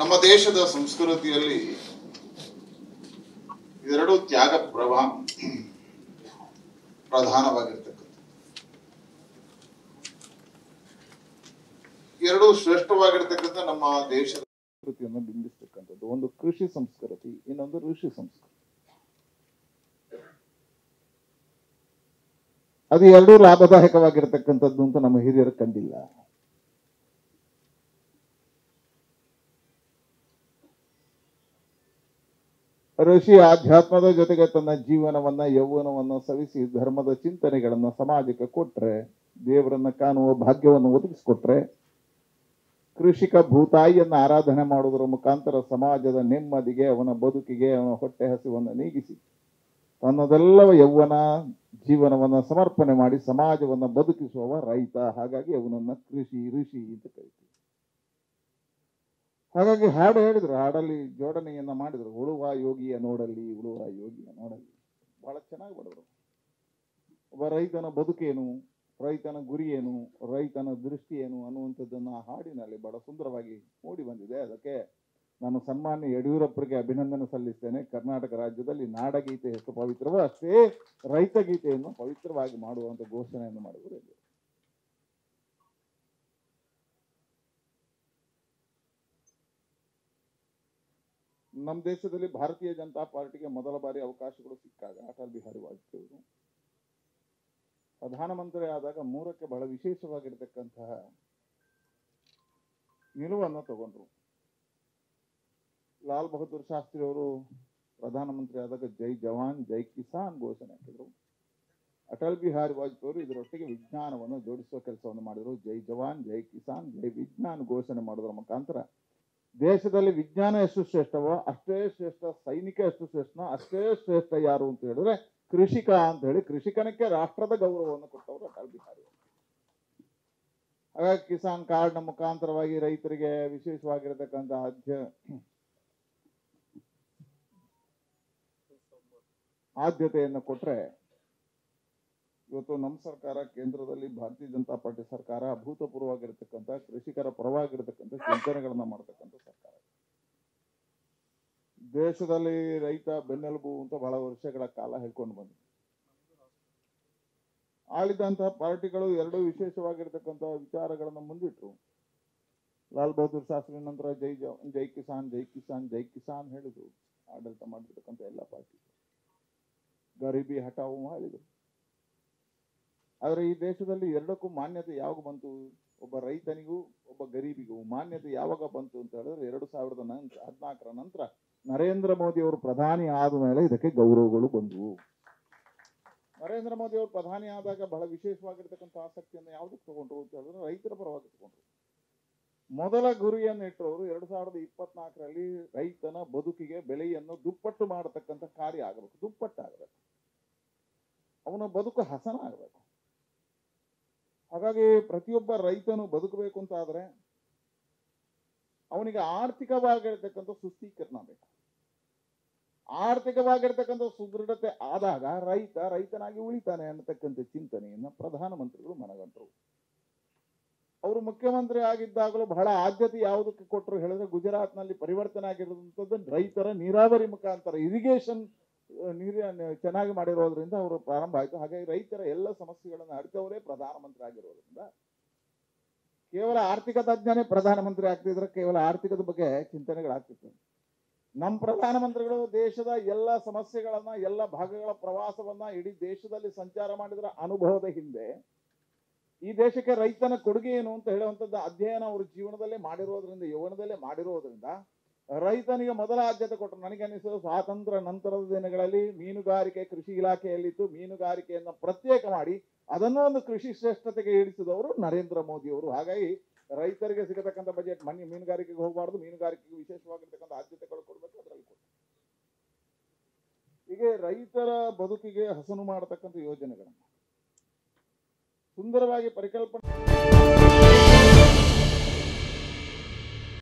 ನಮ್ಮ ದೇಶದ ಸಂಸ್ಕೃತಿಯಲ್ಲಿ ಇದೆರಡು ತ್ಯಾಗ ಪ್ರಭಾ ಪ್ರಧಾನವಾಗಿರ್ತಕ್ಕಂಥ ಎರಡು ಶ್ರೇಷ್ಠವಾಗಿರ್ತಕ್ಕಂಥ ನಮ್ಮ ದೇಶದ ಸಂಸ್ಕೃತಿಯನ್ನು ಬಿಂಬಿಸ್ತಕ್ಕಂಥದ್ದು. ಒಂದು ಕೃಷಿ ಸಂಸ್ಕೃತಿ, ಇನ್ನೊಂದು ಋಷಿ ಸಂಸ್ಕೃತಿ. ಅದು ಎರಡೂ ಲಾಭದಾಯಕವಾಗಿರ್ತಕ್ಕಂಥದ್ದು ಅಂತ ನಮ್ಮ ಹಿರಿಯರು ಕಂಡಿಲ್ಲ. ಋಷಿ ಆಧ್ಯಾತ್ಮದ ಜೊತೆಗೆ ತನ್ನ ಜೀವನವನ್ನ, ಯೌವನವನ್ನ ಸವಿಸಿ ಧರ್ಮದ ಚಿಂತನೆಗಳನ್ನ ಸಮಾಜಕ್ಕೆ ಕೊಟ್ರೆ, ದೇವರನ್ನ ಕಾಣುವ ಭಾಗ್ಯವನ್ನು ಒದಗಿಸಿಕೊಟ್ರೆ, ಕೃಷಿಕ ಭೂತಾಯಿಯನ್ನು ಆರಾಧನೆ ಮಾಡುವುದರ ಮುಖಾಂತರ ಸಮಾಜದ ನೆಮ್ಮದಿಗೆ, ಅವನ ಬದುಕಿಗೆ, ಅವನ ಹೊಟ್ಟೆ ಹಸಿವನ್ನು ನೀಗಿಸಿ ತನ್ನದೆಲ್ಲವ ಯೌವನ ಜೀವನವನ್ನ ಸಮರ್ಪಣೆ ಮಾಡಿ ಸಮಾಜವನ್ನ ಬದುಕಿಸುವವ ರೈತ. ಹಾಗಾಗಿ ಅವನನ್ನ ಕೃಷಿ ಋಷಿ ಅಂತ ಕರಿತೀವಿ. ಹಾಗಾಗಿ ಹಾಡು ಹೇಳಿದ್ರು, ಹಾಡಲ್ಲಿ ಜೋಡಣೆಯನ್ನ ಮಾಡಿದ್ರು. ಉಳುವ ಯೋಗಿಯ ನೋಡಲ್ಲಿ, ಉಳುವ ಯೋಗಿಯ ನೋಡಲ್ಲಿ. ಬಹಳ ಚೆನ್ನಾಗಿ ಬಡವರು. ಒಬ್ಬ ರೈತನ ಬದುಕೇನು, ರೈತನ ಗುರಿ ಏನು ರೈತನ ದೃಷ್ಟಿ ಏನು ಅನ್ನುವಂಥದ್ದನ್ನ ಆ ಹಾಡಿನಲ್ಲಿ ಬಹಳ ಸುಂದರವಾಗಿ ಮೂಡಿ ಬಂದಿದೆ. ಅದಕ್ಕೆ ನಾನು ಸನ್ಮಾನ್ಯ ಯಡಿಯೂರಪ್ಪರಿಗೆ ಅಭಿನಂದನೆ ಸಲ್ಲಿಸ್ತೇನೆ. ಕರ್ನಾಟಕ ರಾಜ್ಯದಲ್ಲಿ ನಾಡಗೀತೆ ಎಷ್ಟು ಪವಿತ್ರವೋ ಅಷ್ಟೇ ರೈತ ಗೀತೆಯನ್ನು ಪವಿತ್ರವಾಗಿ ಮಾಡುವಂತ ಘೋಷಣೆಯನ್ನು ಮಾಡಿದರು. ನಮ್ಮ ದೇಶದಲ್ಲಿ ಭಾರತೀಯ ಜನತಾ ಪಾರ್ಟಿಗೆ ಮೊದಲ ಬಾರಿ ಅವಕಾಶಗಳು ಸಿಕ್ಕಾಗ ಅಟಲ್ ಬಿಹಾರಿ ವಾಜಪೇಯಿ ಅವರು ಪ್ರಧಾನಮಂತ್ರಿ ಆದಾಗ ಮೂರಕ್ಕೆ ಬಹಳ ವಿಶೇಷವಾಗಿರ್ತಕ್ಕಂತಹ ನಿಲುವನ್ನು ತಗೊಂಡ್ರು. ಲಾಲ್ ಬಹದ್ದೂರ್ ಶಾಸ್ತ್ರಿ ಅವರು ಪ್ರಧಾನಮಂತ್ರಿ ಆದಾಗ ಜೈ ಜವಾನ್, ಜೈ ಕಿಸಾನ್ ಘೋಷಣೆ ಹಾಕಿದ್ರು. ಅಟಲ್ ಬಿಹಾರಿ ವಾಜಪೇಯಿ ಅವರು ಇದರೊಟ್ಟಿಗೆ ವಿಜ್ಞಾನವನ್ನು ಜೋಡಿಸುವ ಕೆಲಸವನ್ನು ಮಾಡಿದರು. ಜೈ ಜವಾನ್, ಜೈ ಕಿಸಾನ್, ಜೈ ವಿಜ್ಞಾನ್ ಘೋಷಣೆ ಮಾಡೋದ್ರ. ಮುಖಾಂತರ ದೇಶದಲ್ಲಿ ವಿಜ್ಞಾನ ಎಷ್ಟು ಶ್ರೇಷ್ಠವೋ ಅಷ್ಟೇ ಶ್ರೇಷ್ಠ, ಸೈನಿಕ ಎಷ್ಟು ಶ್ರೇಷ್ಠ ಅಷ್ಟೇ ಶ್ರೇಷ್ಠ ಯಾರು ಅಂತ ಹೇಳಿದ್ರೆ ಕೃಷಿಕ ಅಂತ ಹೇಳಿ ಕೃಷಿಕನಕ್ಕೆ ರಾಷ್ಟ್ರದ ಗೌರವವನ್ನು ಕೊಟ್ಟವರು ಅಟಲ್ ಬಿಹಾರಿ. ಹಾಗಾಗಿ ಕಿಸಾನ್ ಕಾರ್ಡ್ನ ಮುಖಾಂತರವಾಗಿ ರೈತರಿಗೆ ವಿಶೇಷವಾಗಿರತಕ್ಕಂಥ ಆದ್ಯ, ಆದ್ಯತೆಯನ್ನು ಕೊಟ್ರೆ ಇವತ್ತು ನಮ್ಮ ಸರ್ಕಾರ ಕೇಂದ್ರದಲ್ಲಿ ಭಾರತೀಯ ಜನತಾ ಪಾರ್ಟಿ ಸರ್ಕಾರ ಅಭೂತಪೂರ್ವವಾಗಿರ್ತಕ್ಕಂಥ ಕೃಷಿಕರ ಪರವಾಗಿರ್ತಕ್ಕಂಥ ಚಿಂತನೆಗಳನ್ನ ಮಾಡ್ತಕ್ಕಂಥ ಸರ್ಕಾರ. ದೇಶದಲ್ಲಿ ರೈತ ಬೆನ್ನೆಲುಬು ಅಂತ ಬಹಳ ವರ್ಷಗಳ ಕಾಲ ಹೇಳ್ಕೊಂಡು ಬಂದ ಆಳಿದಂತಹ ಪಾರ್ಟಿಗಳು ಎರಡು ವಿಶೇಷವಾಗಿರ್ತಕ್ಕಂಥ ವಿಚಾರಗಳನ್ನು ಮುಂದಿಟ್ರು. ಲಾಲ್ ಬಹದ್ದೂರ್ ಶಾಸ್ತ್ರಿ ನಂತರ ಜೈ ಜ ಜೈ ಕಿಸಾನ್ ಜೈ ಕಿಸಾನ್ ಜೈ ಕಿಸಾನ್ ಹೇಳಿದ್ರು. ಆಡಳಿತ ಮಾಡಿರ್ತಕ್ಕಂಥ ಎಲ್ಲ ಪಾರ್ಟಿ ಗರೀಬಿ ಹಠಾವು ಹೇಳಿದ್ರು. ಆದರೆ ಈ ದೇಶದಲ್ಲಿ ಎರಡಕ್ಕೂ ಮಾನ್ಯತೆ ಯಾವಾಗ ಬಂತು? ಒಬ್ಬ ರೈತನಿಗೂ, ಒಬ್ಬ ಗರೀಬಿಗೂ ಮಾನ್ಯತೆ ಯಾವಾಗ ಬಂತು ಅಂತ ಹೇಳಿದ್ರೆ ಎರಡು ಸಾವಿರದ ನಂತರ ಹದಿನಾಲ್ಕರ ನಂತರ ನರೇಂದ್ರ ಮೋದಿ ಅವರು ಪ್ರಧಾನಿ ಆದ ಮೇಲೆ ಇದಕ್ಕೆ ಗೌರವಗಳು ಬಂದವು. ನರೇಂದ್ರ ಮೋದಿ ಅವರು ಪ್ರಧಾನಿ ಆದಾಗ ಬಹಳ ವಿಶೇಷವಾಗಿರ್ತಕ್ಕಂಥ ಆಸಕ್ತಿಯನ್ನು ಯಾವುದಕ್ಕೆ ತಗೊಂಡ್ರು ಅಂತ ಹೇಳಿದ್ರೆ ರೈತರ ಪರವಾಗಿ ತಗೊಂಡ್ರು. ಮೊದಲ ಗುರಿಯನ್ನು ಇಟ್ಟವರು ಎರಡು ಸಾವಿರದ ಇಪ್ಪತ್ನಾಲ್ಕರಲ್ಲಿ ರೈತನ ಬದುಕಿಗೆ ಬೆಲೆಯನ್ನು ದುಪ್ಪಟ್ಟು ಮಾಡತಕ್ಕಂಥ ಕಾರ್ಯ ಆಗಬೇಕು, ದುಪ್ಪಟ್ಟಾಗಬೇಕು. ಅವನ ಬದುಕು ಹಸನ ಆಗಬೇಕು ಹಾಗಾಗಿ ಪ್ರತಿಯೊಬ್ಬ ರೈತನು ಬದುಕಬೇಕು ಅಂತ ಆದ್ರೆ ಅವನಿಗೆ ಆರ್ಥಿಕವಾಗಿರ್ತಕ್ಕಂಥ ಸುಸ್ಥೀಕರಣ ಬೇಕು. ಆರ್ಥಿಕವಾಗಿರ್ತಕ್ಕಂಥ ಸುದೃಢತೆ ಆದಾಗ ರೈತ ರೈತನಾಗಿ ಉಳಿತಾನೆ ಅನ್ನತಕ್ಕಂಥ ಚಿಂತನೆಯನ್ನ ಪ್ರಧಾನಮಂತ್ರಿಗಳು ಮನಗಂಟರು. ಅವರು ಮುಖ್ಯಮಂತ್ರಿ ಆಗಿದ್ದಾಗಲೂ ಬಹಳ ಆದ್ಯತೆ ಯಾವುದಕ್ಕೆ ಕೊಟ್ಟರು ಹೇಳಿದ್ರೆ ಗುಜರಾತ್ನಲ್ಲಿ ಪರಿವರ್ತನೆ ಆಗಿರುವಂಥದ್ದು ರೈತರ ನೀರಾವರಿ ಮುಖಾಂತರ ಇರಿಗೇಷನ್ ನೀರಿನ ಚೆನ್ನಾಗಿ ಮಾಡಿರೋದ್ರಿಂದ ಅವರು ಪ್ರಾರಂಭ ಆಯಿತು. ಹಾಗಾಗಿ ರೈತರ ಎಲ್ಲ ಸಮಸ್ಯೆಗಳನ್ನು ಅರಿತವರೇ ಪ್ರಧಾನಮಂತ್ರಿ ಆಗಿರೋದ್ರಿಂದ ಕೇವಲ ಆರ್ಥಿಕ ತಜ್ಞನೇ ಪ್ರಧಾನಮಂತ್ರಿ ಆಗ್ತಿದ್ರೆ ಕೇವಲ ಆರ್ಥಿಕದ ಬಗ್ಗೆ ಚಿಂತನೆಗಳಾಗ್ತಿತ್ತು. ನಮ್ಮ ಪ್ರಧಾನಮಂತ್ರಿಗಳು ದೇಶದ ಎಲ್ಲ ಸಮಸ್ಯೆಗಳನ್ನ, ಎಲ್ಲ ಭಾಗಗಳ ಪ್ರವಾಸವನ್ನ ಇಡೀ ದೇಶದಲ್ಲಿ ಸಂಚಾರ ಮಾಡಿದ್ರ ಅನುಭವದ ಹಿಂದೆ ಈ ದೇಶಕ್ಕೆ ರೈತನ ಕೊಡುಗೆ ಏನು ಅಂತ ಹೇಳುವಂಥದ್ದು ಅಧ್ಯಯನ ಅವ್ರ ಜೀವನದಲ್ಲೇ ಮಾಡಿರೋದ್ರಿಂದ, ಯೌವನದಲ್ಲೇ ಮಾಡಿರೋದ್ರಿಂದ ರೈತನಿಗೆ ಮೊದಲ ಆದ್ಯತೆ ಕೊಟ್ಟರು. ನನಗೆ ಅನಿಸೋದು ಸ್ವಾತಂತ್ರ್ಯ ನಂತರದ ದಿನಗಳಲ್ಲಿ ಮೀನುಗಾರಿಕೆ ಕೃಷಿ ಇಲಾಖೆಯಲ್ಲಿತ್ತು. ಮೀನುಗಾರಿಕೆಯನ್ನು ಪ್ರತ್ಯೇಕ ಮಾಡಿ ಅದನ್ನು ಒಂದು ಕೃಷಿ ಶ್ರೇಷ್ಠತೆಗೆ ಇಳಿಸಿದವರು ನರೇಂದ್ರ ಮೋದಿ ಅವರು ಹಾಗಾಗಿ ರೈತರಿಗೆ ಸಿಗತಕ್ಕಂಥ ಬಜೆಟ್ ಮಣ್ಣಿ, ಮೀನುಗಾರಿಕೆಗೆ ಹೋಗಬಾರ್ದು. ಮೀನುಗಾರಿಕೆಗೆ ವಿಶೇಷವಾಗಿರ್ತಕ್ಕಂಥ ಆದ್ಯತೆಗಳು ಕೊಡಬೇಕು ಅದರಲ್ಲಿ ಹೀಗೆ ರೈತರ ಬದುಕಿಗೆ ಹಸನು ಮಾಡತಕ್ಕಂಥ ಯೋಜನೆಗಳನ್ನು ಸುಂದರವಾಗಿ ಪರಿಕಲ್ಪನೆ